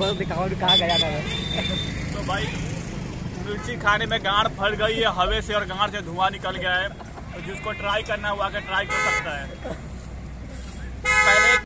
बस दिखाओ, कहाँ गया था तो भाई, मिर्ची खाने में गांड फट गई है, हवे से और गांड से धुआँ निकल गया है। तो जिसको ट्राई करना हुआ के ट्राई कर सकता है।